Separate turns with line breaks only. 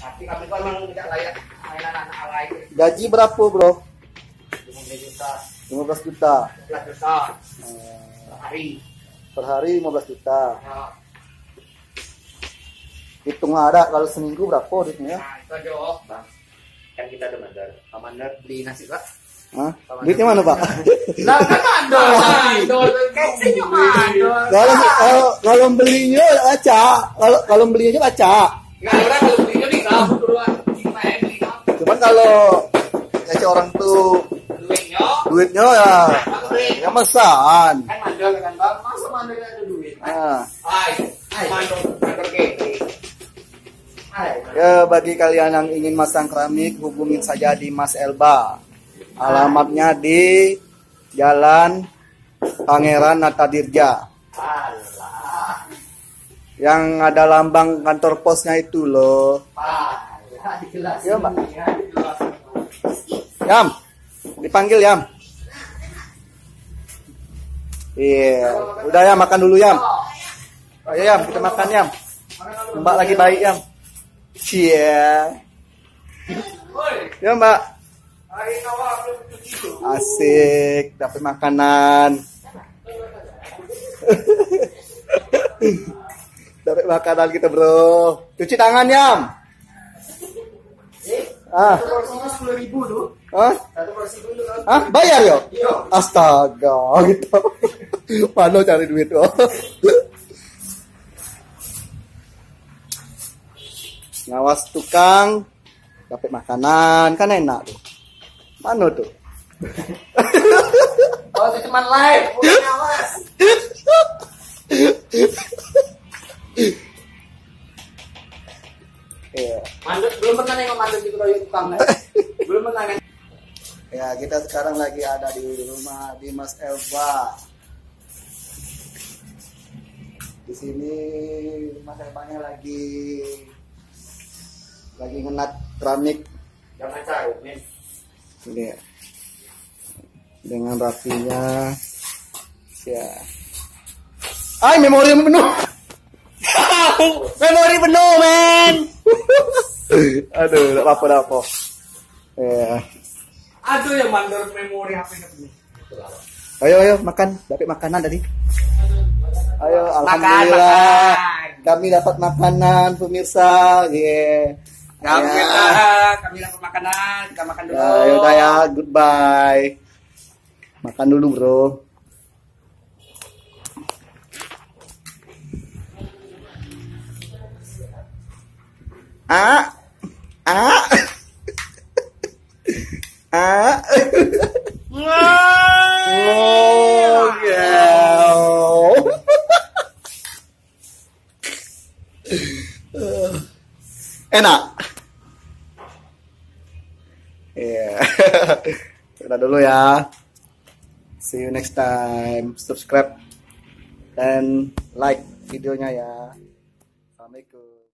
Tapi kami kok emang tidak layak mainan anak alay.
Gaji berapa bro?
15 juta,
15 juta
15 juta
Eh,
per hari.
per hari 15 juta.
Ya.
Hitung ada kalau seminggu berapa duitnya?
Nah, itu aja, oh. Bang. Kan kita ada mandor. Pak Mandor beli nasi, Pak.
Hah? Duitnya mana pak?
Lah kan mandor.
kalau kalau kalau belinya baca, kalau kalau belinya baca.
Nggak ada kalau
Cuman kalau kasih orang tuh
Duitnya.
duitnya ya ya mesan.
Kan mandor kan, Bang. Masa mandor ada duit?
Nah,
Hai. Hai.
ya bagi kalian yang ingin masang keramik hubungin saja di Mas Elba. Alamatnya di Jalan Pangeran Natadirja. Yang ada lambang kantor posnya itu loh.
Pak. Ya.
Iya.
Ya, dijelasin.
Yam, dipanggil Yam. Iya, udah ya makan dulu Yam. Oh ya Yam, kita makan Yam. Mbak lagi baik Yam. Cia.
Woi,
Ya Mbak, asik dapat makanan. Makanan kita bro. Cuci tangan Yam.
Eh,
Ah,
sepuluh ribu tuh.
ah,
Satu porsi dulu. kan?
ah, bayar yo.
Iya.
Astaga, gitu. Mana cari duit tuh? Ngawas tukang, dapat makanan, kan enak tuh. Mana tuh?
Oh, itu cuma live, bukan awas.
Iya.
Mandut belum pernah nengok mandut di proyek tukang. kan? Belum pernah kan?
Ya, kita sekarang lagi ada di rumah Dimas Elva. Di sini Mas Elvanya lagi lagi ngenat keramik
Jangan cari, men.
ini ya. dengan rapinya ya ay memori penuh memori penuh men aduh tidak apa apa ya
Aduh yang mandor memori nya ini.
ayo ayo makan dapat makanan tadi ayo
Makan,
alhamdulillah
makan.
kami dapat makanan pemirsa yeah.
Alhamdulillah, kami dapat makanan, kita makan dulu.
Ya, yaudah ya, goodbye. Makan dulu, bro. Ah, ah, ah. Oh, girl. Enak. Iya. Udah dulu ya. See you next time. Subscribe dan like videonya ya. Assalamualaikum.